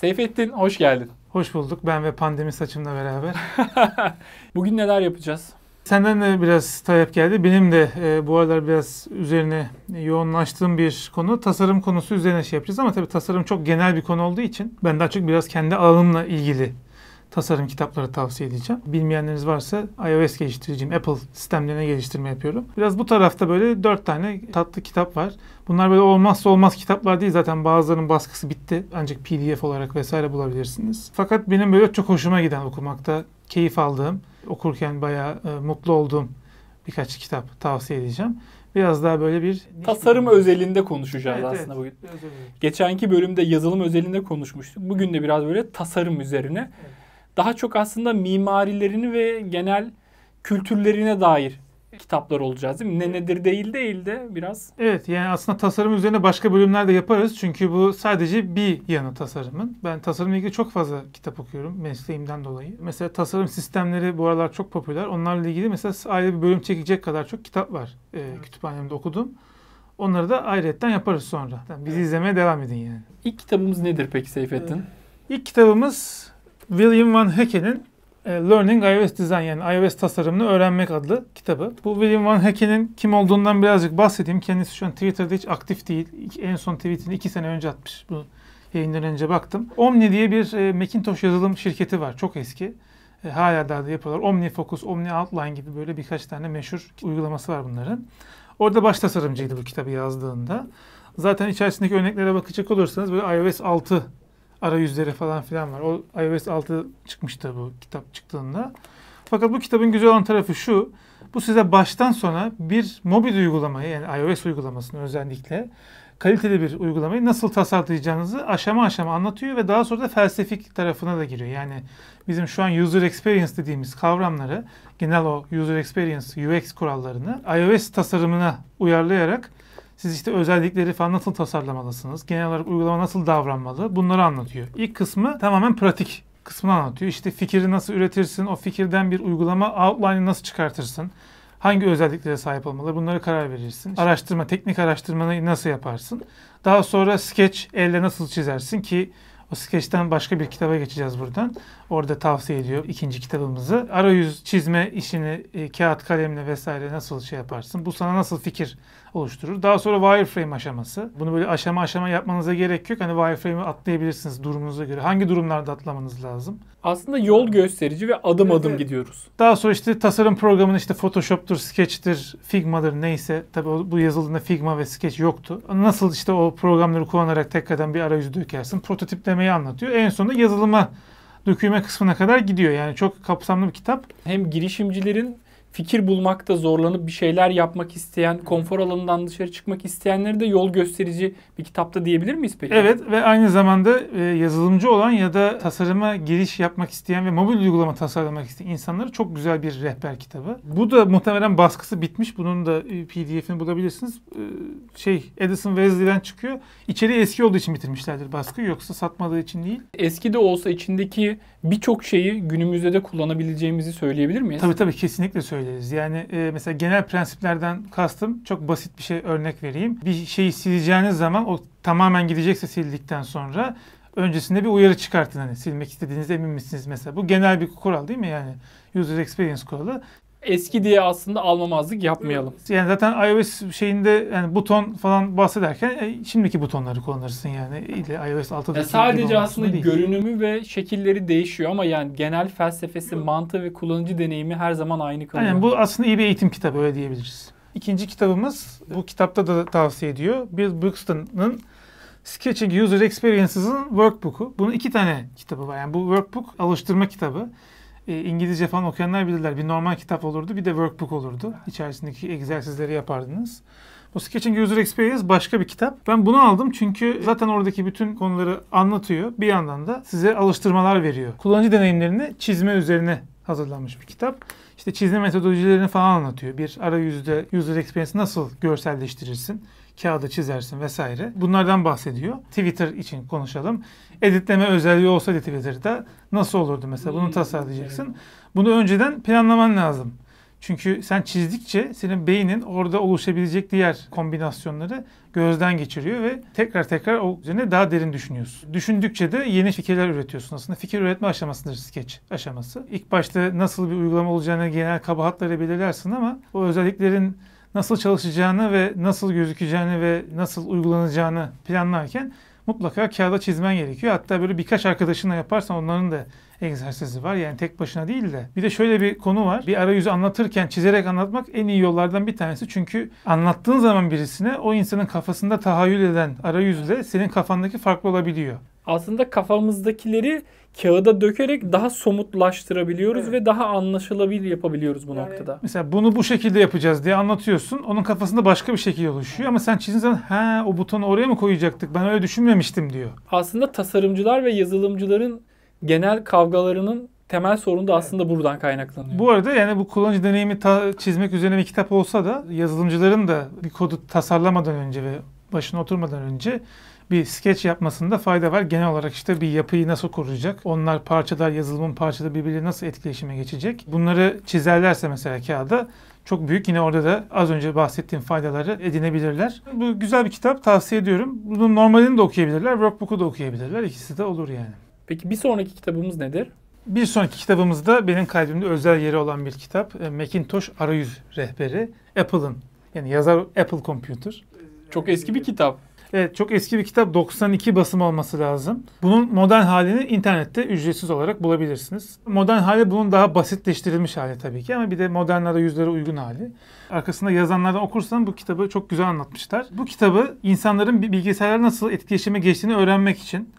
Seyfettin hoş geldin. Hoş bulduk. Ben ve pandemi saçımla beraber. Bugün neler yapacağız? Senden de biraz talep geldi. Benim de e, bu aralar biraz üzerine yoğunlaştığım bir konu. Tasarım konusu üzerine şey yapacağız ama tabii tasarım çok genel bir konu olduğu için ben daha çok biraz kendi alanımla ilgili tasarım kitapları tavsiye edeceğim. Bilmeyenleriniz varsa iOS geliştiriciyim. Apple sistemlerine geliştirme yapıyorum. Biraz bu tarafta böyle dört tane tatlı kitap var. Bunlar böyle olmazsa olmaz kitaplar değil. Zaten bazılarının baskısı bitti. Ancak PDF olarak vesaire bulabilirsiniz. Fakat benim böyle çok hoşuma giden okumakta, keyif aldığım, okurken bayağı e, mutlu olduğum birkaç kitap tavsiye edeceğim. Biraz daha böyle bir... Tasarım özelinde konuşacağız Evet, aslında evet. bugün. Dilerim. Geçenki bölümde yazılım özelinde konuşmuştuk. Bugün de biraz böyle tasarım üzerine. Daha çok aslında mimarilerini ve genel kültürlerine dair kitaplar olacağız değil mi? Ne nedir değil değil de biraz. Evet yani aslında tasarım üzerine başka bölümler de yaparız. Çünkü bu sadece bir yanı tasarımın. Ben tasarımla ilgili çok fazla kitap okuyorum mesleğimden dolayı. Mesela tasarım sistemleri bu aralar çok popüler. Onlarla ilgili mesela ayrı bir bölüm çekecek kadar çok kitap var. Ee, kütüphanemde okudum. Onları da ayrıyetten yaparız sonra. Yani bizi izlemeye devam edin yani. İlk kitabımız nedir peki Seyfettin? İlk kitabımız William Van Hecke'nin e, Learning iOS Design yani iOS tasarımını öğrenmek adlı kitabı. Bu William Van Hecke'nin kim olduğundan birazcık bahsedeyim. Kendisi şu an Twitter'da hiç aktif değil. En son tweetini iki sene önce atmış. Bu yayından önce baktım. Omni diye bir e, Macintosh yazılım şirketi var. Çok eski. E, hala daha da yapıyorlar. OmniFocus, Omni Outline gibi böyle birkaç tane meşhur uygulaması var bunların. Orada baş tasarımcıydı bu kitabı yazdığında. Zaten içerisindeki örneklere bakacak olursanız böyle iOS 6 arayüzleri falan filan var. O iOS 6 çıkmıştı bu kitap çıktığında. Fakat bu kitabın güzel olan tarafı şu. Bu size baştan sona bir mobil uygulamayı yani iOS uygulamasını özellikle kaliteli bir uygulamayı nasıl tasarlayacağınızı aşama aşama anlatıyor ve daha sonra da felsefik tarafına da giriyor. Yani bizim şu an user experience dediğimiz kavramları, genel o user experience, UX kurallarını iOS tasarımına uyarlayarak siz işte özellikleri falan nasıl tasarlamalısınız? Genel olarak uygulama nasıl davranmalı? Bunları anlatıyor. İlk kısmı tamamen pratik kısmını anlatıyor. İşte fikri nasıl üretirsin? O fikirden bir uygulama outline'ı nasıl çıkartırsın? Hangi özelliklere sahip olmalı? Bunları karar verirsin. Araştırma, teknik araştırmayı nasıl yaparsın? Daha sonra sketch elle nasıl çizersin ki o sketch'ten başka bir kitaba geçeceğiz buradan. Orada tavsiye ediyor ikinci kitabımızı. Arayüz çizme işini e, kağıt kalemle vesaire nasıl şey yaparsın? Bu sana nasıl fikir oluşturur? Daha sonra wireframe aşaması. Bunu böyle aşama aşama yapmanıza gerek yok. Hani wireframe'i atlayabilirsiniz durumunuza göre. Hangi durumlarda atlamanız lazım? Aslında yol gösterici ve adım Evet, adım evet. gidiyoruz. Daha sonra işte tasarım programının işte Photoshop'tur, Sketch'tir, Figma'dır neyse. Tabii bu yazıldığında Figma ve Sketch yoktu. Nasıl işte o programları kullanarak tekrardan bir arayüzü dökersin. Prototiplemeyi anlatıyor. En sonunda yazılıma döküme kısmına kadar gidiyor. Yani çok kapsamlı bir kitap. Hem girişimcilerin fikir bulmakta zorlanıp bir şeyler yapmak isteyen, konfor alanından dışarı çıkmak isteyenlere de yol gösterici bir kitapta diyebilir miyiz peki? Evet ve aynı zamanda e, yazılımcı olan ya da tasarıma giriş yapmak isteyen ve mobil uygulama tasarlamak isteyen insanlara çok güzel bir rehber kitabı. Bu da muhtemelen baskısı bitmiş. Bunun da e, PDF'ini bulabilirsiniz. E, Şey Edison Wesley'den çıkıyor. İçeriği eski olduğu için bitirmişlerdir baskıyı yoksa satmadığı için değil. Eski de olsa içindeki birçok şeyi günümüzde de kullanabileceğimizi söyleyebilir miyiz? Tabii tabii kesinlikle söyleriz. Yani e, mesela genel prensiplerden kastım çok basit bir şey örnek vereyim. Bir şeyi sileceğiniz zaman o tamamen gidecekse sildikten sonra öncesinde bir uyarı çıkartın hani silmek istediğinizde emin misiniz mesela. Bu genel bir kural değil mi yani? User experience kuralı. Eski diye aslında almamazlık yapmayalım. Yani zaten iOS şeyinde yani buton falan bahsederken e, şimdiki butonları kullanırsın yani. İle iOS 6'daki Ya gibi sadece aslında değil. görünümü ve şekilleri değişiyor ama yani genel felsefesi, mantığı ve kullanıcı deneyimi her zaman aynı kalıyor. Aynen bu aslında iyi bir eğitim kitabı öyle diyebiliriz. İkinci kitabımız bu kitapta da tavsiye ediyor. Bill Buxton'ın Sketching User Experiences'ın workbook'u. Bunun iki tane kitabı var. Yani bu workbook alıştırma kitabı. E, İngilizce falan okuyanlar bilirler. Bir normal kitap olurdu bir de workbook olurdu. İçerisindeki egzersizleri yapardınız. Bu Sketching User Experience başka bir kitap. Ben bunu aldım çünkü zaten oradaki bütün konuları anlatıyor. Bir yandan da size alıştırmalar veriyor. Kullanıcı deneyimlerini çizme üzerine hazırlanmış bir kitap. İşte çizme metodolojilerini falan anlatıyor. Bir arayüzde user experience nasıl görselleştirirsin? Kağıda çizersin vesaire. Bunlardan bahsediyor. Twitter için konuşalım. Editleme özelliği olsaydı Twitter'da nasıl olurdu mesela? Bunu tasarlayacaksın. Bunu önceden planlaman lazım. Çünkü sen çizdikçe senin beynin orada oluşabilecek diğer kombinasyonları gözden geçiriyor ve tekrar tekrar o üzerine daha derin düşünüyorsun. Düşündükçe de yeni fikirler üretiyorsun. Aslında fikir üretme aşamasıdır sketch aşaması. İlk başta nasıl bir uygulama olacağını genel kabahatları belirlersin ama o özelliklerin nasıl çalışacağını ve nasıl gözükeceğini ve nasıl uygulanacağını planlarken mutlaka kağıda çizmen gerekiyor. Hatta böyle birkaç arkadaşınla yaparsan onların da egzersizi var. Yani tek başına değil de. Bir de şöyle bir konu var. Bir arayüzü anlatırken çizerek anlatmak en iyi yollardan bir tanesi. Çünkü anlattığın zaman birisine o insanın kafasında tahayyül eden arayüzle senin kafandaki farklı olabiliyor. Aslında kafamızdakileri kağıda dökerek daha somutlaştırabiliyoruz Evet. ve daha anlaşılabilir yapabiliyoruz bu noktada. Mesela bunu bu şekilde yapacağız diye anlatıyorsun. Onun kafasında başka bir şekil oluşuyor. Ama sen çizdiğin zaman ha o butonu oraya mı koyacaktık? Ben öyle düşünmemiştim diyor. Aslında tasarımcılar ve yazılımcıların genel kavgalarının temel sorunu da aslında buradan kaynaklanıyor. Bu arada yani bu kullanıcı deneyimi ta- çizmek üzerine bir kitap olsa da yazılımcıların da bir kodu tasarlamadan önce ve başına oturmadan önce bir sketch yapmasında fayda var. Genel olarak işte bir yapıyı nasıl kuracak? Onlar parçalar, yazılımın parçaları birbiriyle nasıl etkileşime geçecek? Bunları çizerlerse mesela kağıda çok büyük yine orada da az önce bahsettiğim faydaları edinebilirler. Bu güzel bir kitap tavsiye ediyorum. Bunun normalini de okuyabilirler, workbook'u da okuyabilirler. İkisi de olur yani. Peki bir sonraki kitabımız nedir? Bir sonraki kitabımızda benim kalbimde özel yeri olan bir kitap. E, Macintosh arayüz rehberi. Apple'ın yani yazar Apple Computer. Çok eski bir kitap. Evet çok eski bir kitap 92 basım olması lazım. Bunun modern halini internette ücretsiz olarak bulabilirsiniz. Modern hali bunun daha basitleştirilmiş hali tabii ki ama bir de modern arayüzlere uygun hali. Arkasında yazanlardan okursan bu kitabı çok güzel anlatmışlar. Bu kitabı insanların bilgisayarla nasıl etkileşime geçtiğini öğrenmek için,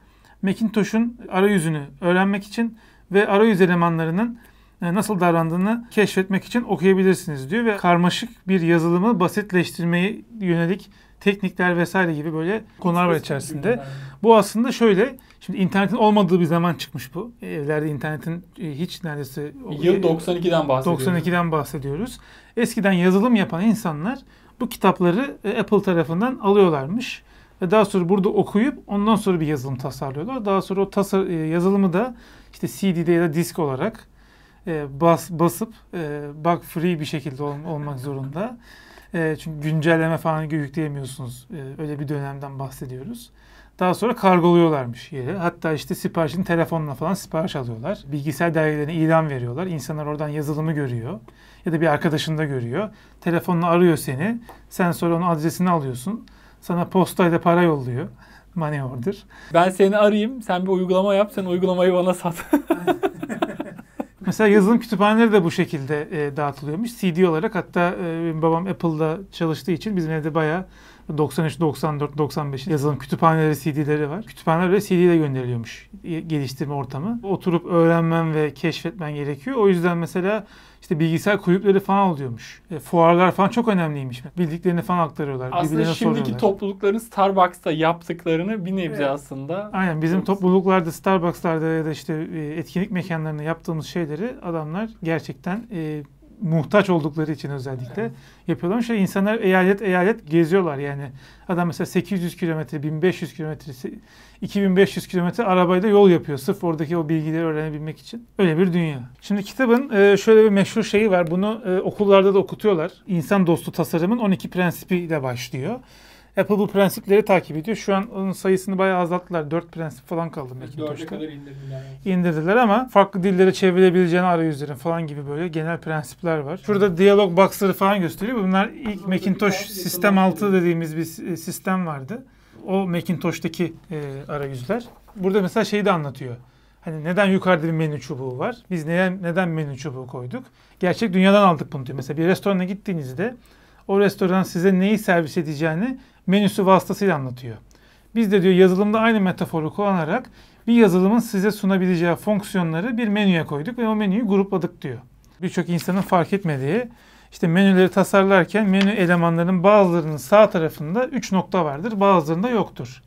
Macintosh'un arayüzünü öğrenmek için ve arayüz elemanlarının e, nasıl davrandığını keşfetmek için okuyabilirsiniz diyor ve karmaşık bir yazılımı basitleştirmeye yönelik teknikler vesaire gibi böyle konular var içerisinde. Bu aslında şöyle, şimdi internetin olmadığı bir zaman çıkmış bu. Evlerde internetin e, hiç neredeyse... Yıl 92'den bahsediyoruz. 92'den bahsediyoruz. Eskiden yazılım yapan insanlar bu kitapları e, Apple tarafından alıyorlarmış. Ve daha sonra burada okuyup ondan sonra bir yazılım tasarlıyorlar. Daha sonra o tasar, e, yazılımı da işte CD'de ya da disk olarak e, bas, basıp e, bug free bir şekilde ol- olmak zorunda. E, çünkü güncelleme falan yükleyemiyorsunuz. E, öyle bir dönemden bahsediyoruz. Daha sonra kargoluyorlarmış yere. Hatta işte siparişini telefonla falan sipariş alıyorlar. Bilgisayar dergilerine ilan veriyorlar. İnsanlar oradan yazılımı görüyor. Ya da bir arkadaşında görüyor. Telefonla arıyor seni. Sen sonra onun adresini alıyorsun. Sana postayla para yolluyor. Money order. Ben seni arayayım, sen bir uygulama yap, sen uygulamayı bana sat. Mesela yazılım kütüphaneleri de bu şekilde e, dağıtılıyormuş. CD olarak hatta e, babam Apple'da çalıştığı için bizim evde bayağı 93, 94, 95 yazılım kütüphaneleri CD'leri var. Kütüphaneler böyle CD ile gönderiliyormuş geliştirme ortamı. Oturup öğrenmen ve keşfetmen gerekiyor. O yüzden mesela işte bilgisayar kulüpleri falan oluyormuş. E, fuarlar falan çok önemliymiş. Bildiklerini falan aktarıyorlar. aslında şimdiki soruyorlar. toplulukların Starbucks'ta yaptıklarını bir nebze Evet. aslında. Aynen bizim topluluklarda, Starbucks'larda ya da işte e, etkinlik mekanlarında yaptığımız şeyleri adamlar gerçekten e, muhtaç oldukları için özellikle yapıyorlar. Şöyle insanlar eyalet eyalet geziyorlar yani. Adam mesela 800 kilometre, 1500 kilometre, 2500 kilometre arabayla yol yapıyor. Sırf oradaki o bilgileri öğrenebilmek için. Öyle bir dünya. Şimdi kitabın e, şöyle bir meşhur şeyi var. Bunu e, okullarda da okutuyorlar. İnsan dostu tasarımın 12 prensibiyle başlıyor. Apple bu prensipleri takip ediyor. Şu an onun sayısını bayağı azalttılar. 4 prensip falan kaldı Macintosh'ta indirdiler. indirdiler ama farklı dillere çevirebileceğini arayüzlerin falan gibi böyle genel prensipler var. Şurada diyalog box'ları falan gösteriyor. Bunlar ilk Macintosh Sistem 6 dediğimiz bir sistem vardı. O Macintosh'taki e, arayüzler. Burada mesela şeyi de anlatıyor. Hani neden yukarıda bir menü çubuğu var? Biz neden neden menü çubuğu koyduk? Gerçek dünyadan aldık bunu diyor. Mesela bir restorana gittiğinizde o restoran size neyi servis edeceğini menüsü vasıtasıyla anlatıyor. Biz de diyor yazılımda aynı metaforu kullanarak bir yazılımın size sunabileceği fonksiyonları bir menüye koyduk ve o menüyü grupladık diyor. Birçok insanın fark etmediği işte menüleri tasarlarken menü elemanlarının bazılarının sağ tarafında 3 nokta vardır, bazılarında yoktur.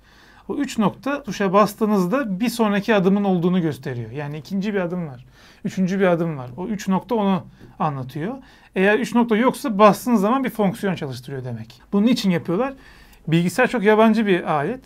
O 3 nokta tuşa bastığınızda bir sonraki adımın olduğunu gösteriyor. Yani ikinci bir adım var. Üçüncü bir adım var. O 3 nokta onu anlatıyor. Eğer 3 nokta yoksa bastığınız zaman bir fonksiyon çalıştırıyor demek. Bunun için yapıyorlar. Bilgisayar çok yabancı bir alet.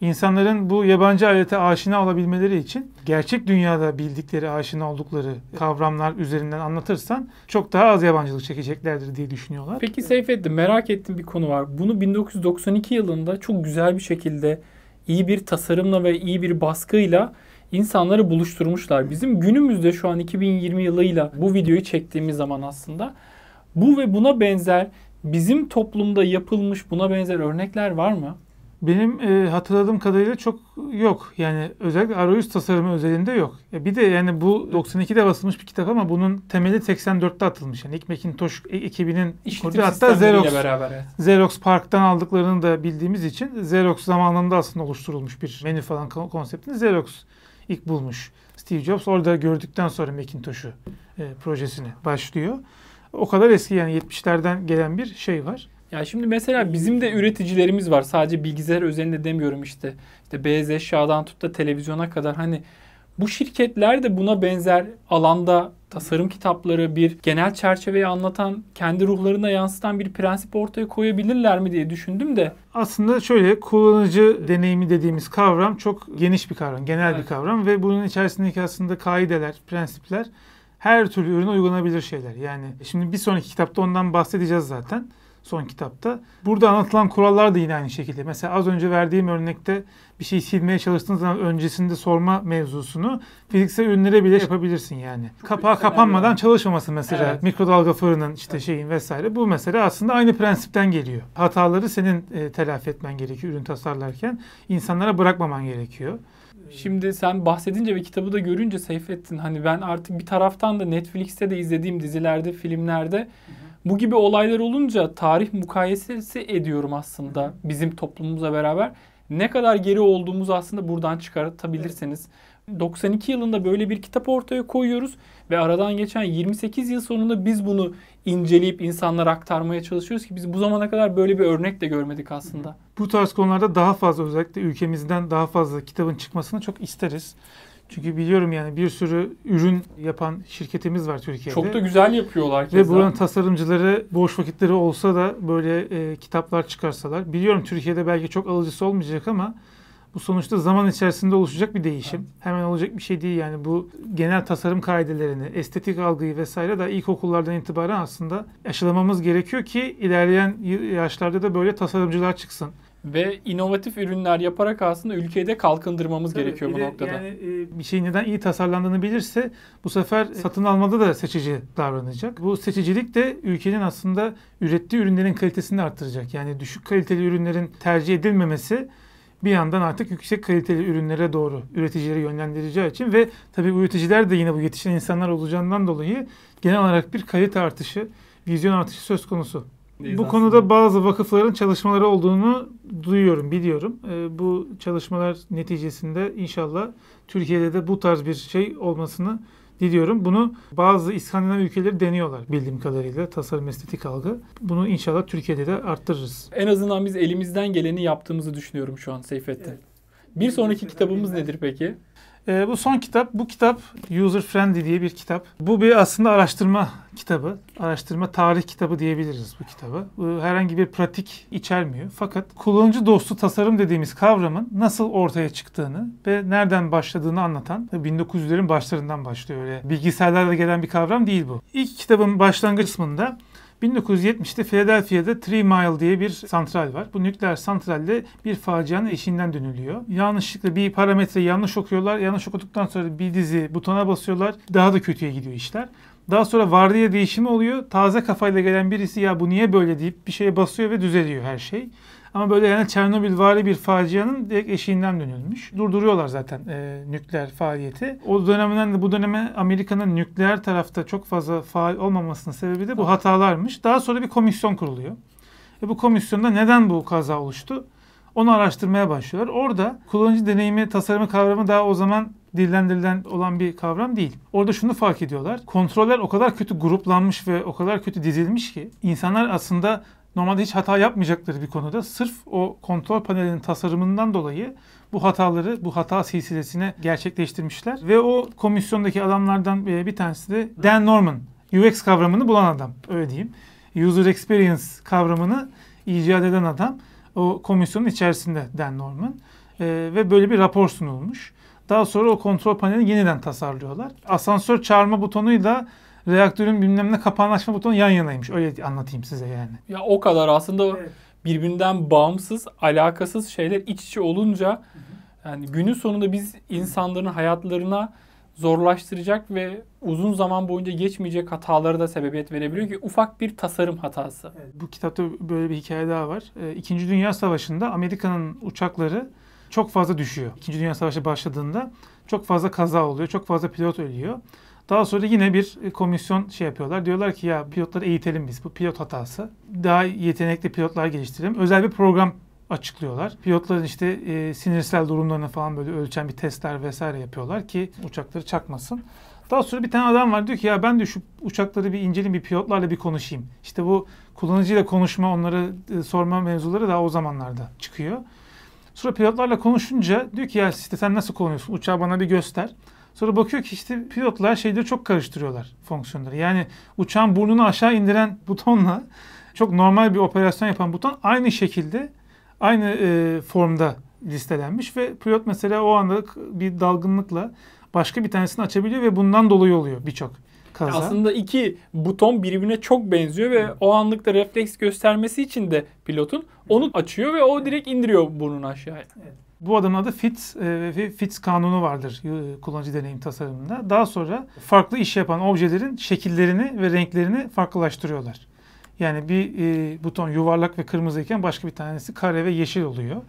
İnsanların bu yabancı alete aşina olabilmeleri için gerçek dünyada bildikleri, aşina oldukları kavramlar üzerinden anlatırsan çok daha az yabancılık çekeceklerdir diye düşünüyorlar. Peki Seyfettin merak ettiğim bir konu var. Bunu 1992 yılında çok güzel bir şekilde iyi bir tasarımla ve iyi bir baskıyla insanları buluşturmuşlar. Bizim günümüzde şu an 2020 yılıyla bu videoyu çektiğimiz zaman aslında bu ve buna benzer bizim toplumda yapılmış buna benzer örnekler var mı? Benim e, hatırladığım kadarıyla çok yok. Yani özellikle arayüz tasarımı özelinde yok. E, bir de yani bu 92'de basılmış bir kitap ama bunun temeli 84'te atılmış. Yani ilk Macintosh e- ekibinin İşletim hatta Xerox, beraber. evet. Xerox Park'tan aldıklarını da bildiğimiz için Xerox zamanında aslında oluşturulmuş bir menü falan kon- konseptini Xerox ilk bulmuş. Steve Jobs orada gördükten sonra Macintosh'u e, projesini başlıyor. O kadar eski yani 70'lerden gelen bir şey var. Ya şimdi mesela bizim de üreticilerimiz var. Sadece bilgisayar özelinde demiyorum işte. İşte beyaz eşyadan tut da televizyona kadar hani bu şirketler de buna benzer alanda tasarım kitapları bir genel çerçeveyi anlatan, kendi ruhlarına yansıtan bir prensip ortaya koyabilirler mi diye düşündüm de Aslında şöyle kullanıcı deneyimi dediğimiz kavram çok geniş bir kavram, genel bir Evet. kavram ve bunun içerisindeki aslında kaideler, prensipler her türlü ürüne uygulanabilir şeyler. Yani şimdi bir sonraki kitapta ondan bahsedeceğiz zaten. Son kitapta. Burada anlatılan kurallar da yine aynı şekilde. Mesela az önce verdiğim örnekte bir şey silmeye çalıştığınız zaman öncesinde sorma mevzusunu fiziksel ürünlere bile yapabilirsin yani. Kapağı Çok önemli kapanmadan yani. çalışmaması mesela. Evet. Mikrodalga fırının işte şeyin vesaire. Bu mesela aslında aynı prensipten geliyor. Hataları senin e, telafi etmen gerekiyor ürün tasarlarken. insanlara bırakmaman gerekiyor. Şimdi sen bahsedince ve kitabı da görünce Seyfettin hani ben artık bir taraftan da Netflix'te de izlediğim dizilerde, filmlerde bu gibi olaylar olunca tarih mukayesesi ediyorum aslında bizim toplumumuzla beraber. Ne kadar geri olduğumuzu aslında buradan çıkartabilirsiniz. 92 yılında böyle bir kitap ortaya koyuyoruz ve aradan geçen 28 yıl sonunda biz bunu inceleyip insanlara aktarmaya çalışıyoruz ki biz bu zamana kadar böyle bir örnek de görmedik aslında. Bu tarz konularda daha fazla özellikle ülkemizden daha fazla kitabın çıkmasını çok isteriz. Çünkü biliyorum yani bir sürü ürün yapan şirketimiz var Türkiye'de. Çok da güzel yapıyorlar Ve buranın tasarımcıları boş vakitleri olsa da böyle e, kitaplar çıkarsalar. Biliyorum Türkiye'de belki çok alıcısı olmayacak ama bu sonuçta zaman içerisinde oluşacak bir değişim. Hemen olacak bir şey değil yani bu genel tasarım kaidelerini, estetik algıyı vesaire da ilkokullardan itibaren aslında aşılamamız gerekiyor ki ilerleyen yaşlarda da böyle tasarımcılar çıksın. Ve inovatif ürünler yaparak aslında ülkeyi de kalkındırmamız gerekiyor Bir bu noktada. Yani e, bir şeyin neden iyi tasarlandığını bilirse bu sefer satın almada da seçici davranacak. Bu seçicilik de ülkenin aslında ürettiği ürünlerin kalitesini arttıracak. Yani düşük kaliteli ürünlerin tercih edilmemesi bir yandan artık yüksek kaliteli ürünlere doğru üreticileri yönlendireceği için ve tabii üreticiler de yine bu yetişen insanlar olacağından dolayı genel olarak bir kalite artışı, vizyon artışı söz konusu. Bu konuda bazı vakıfların çalışmaları olduğunu duyuyorum, biliyorum. Ee, bu çalışmalar neticesinde inşallah Türkiye'de de bu tarz bir şey olmasını diliyorum. Bunu bazı İskandinav ülkeleri deniyorlar bildiğim kadarıyla tasarım estetik algı. Bunu inşallah Türkiye'de de arttırırız. En azından biz elimizden geleni yaptığımızı düşünüyorum şu an Seyfettin. Bir sonraki kitabımız nedir peki? Ee, bu son kitap, bu kitap User Friendly diye bir kitap. Bu bir aslında araştırma kitabı. Araştırma tarih kitabı diyebiliriz bu kitabı. Bu herhangi bir pratik içermiyor. Fakat kullanıcı dostu tasarım dediğimiz kavramın nasıl ortaya çıktığını ve nereden başladığını anlatan 1900'lerin başlarından başlıyor öyle. Bilgisayarlarla gelen bir kavram değil bu. İlk kitabın başlangıç kısmında 1970'te Philadelphia'da Three Mile diye bir santral var. Bu nükleer santralde bir facianın eşiğinden dönülüyor. Yanlışlıkla bir parametreyi yanlış okuyorlar. Yanlış okuduktan sonra bir dizi butona basıyorlar. Daha da kötüye gidiyor işler. Daha sonra vardiya değişimi oluyor. Taze kafayla gelen birisi ya bu niye böyle deyip bir şeye basıyor ve düzeliyor her şey. Ama böyle yani Çernobil vari bir facianın direkt eşiğinden dönülmüş. Durduruyorlar zaten e, nükleer faaliyeti. O dönemden de bu döneme Amerika'nın nükleer tarafta çok fazla faal olmamasının sebebi de bu hatalarmış. Daha sonra bir komisyon kuruluyor. Ve bu komisyonda neden bu kaza oluştu? Onu araştırmaya başlıyorlar. Orada kullanıcı deneyimi tasarımı kavramı daha o zaman dillendirilen olan bir kavram değil. Orada şunu fark ediyorlar. Kontroller o kadar kötü gruplanmış ve o kadar kötü dizilmiş ki insanlar aslında normalde hiç hata yapmayacakları bir konuda sırf o kontrol panelinin tasarımından dolayı bu hataları, bu hata silsilesine gerçekleştirmişler. Ve o komisyondaki adamlardan e, bir tanesi de Dan Norman. UX kavramını bulan adam, öyle diyeyim. User Experience kavramını icat eden adam. O komisyonun içerisinde Dan Norman. E, ve böyle bir rapor sunulmuş. Daha sonra o kontrol panelini yeniden tasarlıyorlar. Asansör çağırma butonuyla reaktörün bilmem ne kapağını açma butonu yan yanaymış. Öyle anlatayım size yani. Ya o kadar aslında Evet. birbirinden bağımsız, alakasız şeyler iç içe olunca yani günün sonunda biz insanların hayatlarına zorlaştıracak ve uzun zaman boyunca geçmeyecek hatalara da sebebiyet verebiliyor ki ufak bir tasarım hatası. Bu kitapta böyle bir hikaye daha var. Ee, İkinci Dünya Savaşı'nda Amerika'nın uçakları çok fazla düşüyor. İkinci Dünya Savaşı başladığında çok fazla kaza oluyor, çok fazla pilot ölüyor. Daha sonra yine bir e, komisyon şey yapıyorlar. Diyorlar ki ya pilotları eğitelim biz. Bu pilot hatası. Daha yetenekli pilotlar geliştirelim. Özel bir program açıklıyorlar. Pilotların işte e, sinirsel durumlarını falan böyle ölçen bir testler vesaire yapıyorlar ki uçakları çakmasın. Daha sonra bir tane adam var diyor ki ya ben de şu uçakları bir inceleyeyim bir pilotlarla bir konuşayım. İşte bu kullanıcıyla konuşma onları e, sorma mevzuları da o zamanlarda çıkıyor. Sonra pilotlarla konuşunca diyor ki ya işte sen nasıl kullanıyorsun uçağı bana bir göster. Sonra bakıyor ki işte pilotlar şeyleri çok karıştırıyorlar fonksiyonları. Yani uçağın burnunu aşağı indiren butonla çok normal bir operasyon yapan buton aynı şekilde aynı e, formda listelenmiş ve pilot mesela o anda bir dalgınlıkla başka bir tanesini açabiliyor ve bundan dolayı oluyor birçok kaza. Aslında iki buton birbirine çok benziyor ve o anlıkta refleks göstermesi için de pilotun onu açıyor ve o direkt indiriyor burnunu aşağıya. Bu adamın adı Fitz e, ve Fitz kanunu vardır e, kullanıcı deneyim tasarımında. Daha sonra farklı iş yapan objelerin şekillerini ve renklerini farklılaştırıyorlar. Yani bir e, buton yuvarlak ve kırmızıyken başka bir tanesi kare ve yeşil oluyor.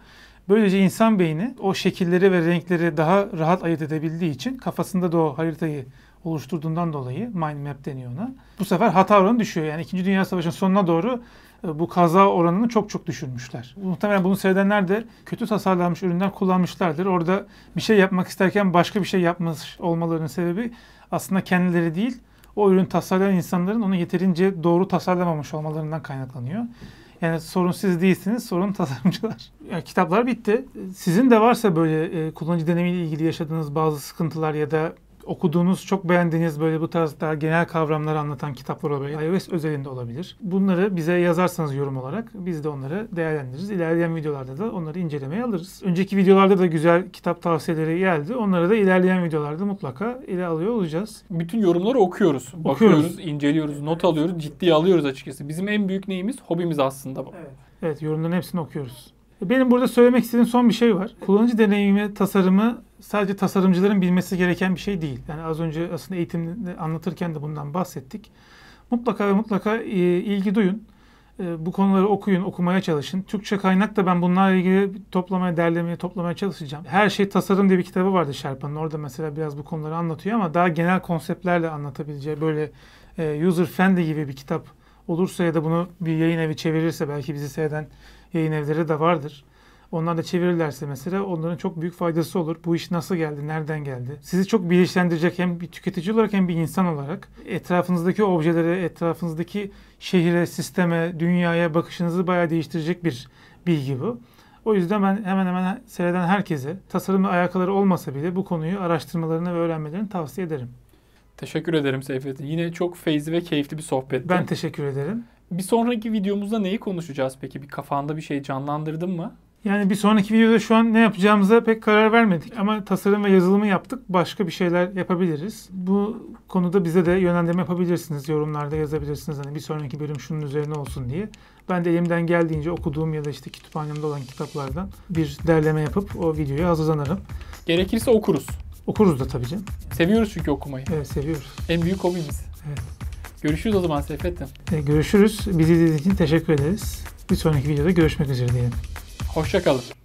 Böylece insan beyni o şekilleri ve renkleri daha rahat ayırt edebildiği için kafasında da o haritayı oluşturduğundan dolayı mind map deniyor ona. Bu sefer hata oranı düşüyor. Yani 2. Dünya Savaşı'nın sonuna doğru bu kaza oranını çok çok düşürmüşler. Muhtemelen bunu seyredenler de kötü tasarlanmış ürünler kullanmışlardır. Orada bir şey yapmak isterken başka bir şey yapmış olmalarının sebebi aslında kendileri değil, o ürün tasarlayan insanların onu yeterince doğru tasarlamamış olmalarından kaynaklanıyor. Yani sorun siz değilsiniz, sorun tasarımcılar. Yani kitaplar bitti. Sizin de varsa böyle e, kullanıcı deneyimiyle ilgili yaşadığınız bazı sıkıntılar ya da okuduğunuz, çok beğendiğiniz böyle bu tarz daha genel kavramları anlatan kitaplar olabilir. iOS özelinde olabilir. Bunları bize yazarsanız yorum olarak biz de onları değerlendiririz. İlerleyen videolarda da onları incelemeye alırız. Önceki videolarda da güzel kitap tavsiyeleri geldi. Onları da ilerleyen videolarda mutlaka ele alıyor olacağız. Bütün yorumları okuyoruz. Bakıyoruz, inceliyoruz, not alıyoruz, ciddiye alıyoruz açıkçası. Bizim en büyük neyimiz? Hobimiz aslında bu. Evet, yorumların hepsini okuyoruz. Benim burada söylemek istediğim son bir şey var. Kullanıcı deneyimi, tasarımı sadece tasarımcıların bilmesi gereken bir şey değil. Yani az önce aslında eğitimde anlatırken de bundan bahsettik. Mutlaka ve mutlaka e, ilgi duyun. E, bu konuları okuyun, okumaya çalışın. Türkçe kaynak da ben bunlarla ilgili toplamaya, derlemeye, toplamaya çalışacağım. Her şey tasarım diye bir kitabı vardı Sherpa'nın. Orada mesela biraz bu konuları anlatıyor ama daha genel konseptlerle anlatabileceği böyle e, user friendly gibi bir kitap olursa ya da bunu bir yayın evi çevirirse belki bizi seyreden yayın evleri de vardır. Onlar da çevirirlerse mesela onların çok büyük faydası olur. Bu iş nasıl geldi, nereden geldi? Sizi çok bilinçlendirecek hem bir tüketici olarak hem bir insan olarak. Etrafınızdaki objelere, etrafınızdaki şehire, sisteme, dünyaya bakışınızı bayağı değiştirecek bir bilgi bu. O yüzden ben hemen hemen seyreden herkese tasarımla alakaları olmasa bile bu konuyu araştırmalarını ve öğrenmelerini tavsiye ederim. Teşekkür ederim Seyfettin. Yine çok feyizli ve keyifli bir sohbetti. Ben teşekkür ederim. Bir sonraki videomuzda neyi konuşacağız peki? Bir kafanda bir şey canlandırdın mı? Yani bir sonraki videoda şu an ne yapacağımıza pek karar vermedik. Ama tasarım ve yazılımı yaptık. Başka bir şeyler yapabiliriz. Bu konuda bize de yönlendirme yapabilirsiniz. Yorumlarda yazabilirsiniz. Hani bir sonraki bölüm şunun üzerine olsun diye. Ben de elimden geldiğince okuduğum ya da işte kütüphanemde olan kitaplardan bir derleme yapıp o videoya hazırlanırım. Gerekirse okuruz. Okuruz da tabii canım. Seviyoruz çünkü okumayı. Evet seviyoruz. En büyük hobimiz. Evet. Görüşürüz o zaman Seyfettin. Ee, görüşürüz. Bizi izlediğiniz için teşekkür ederiz. Bir sonraki videoda görüşmek üzere diyelim. Hoşçakalın.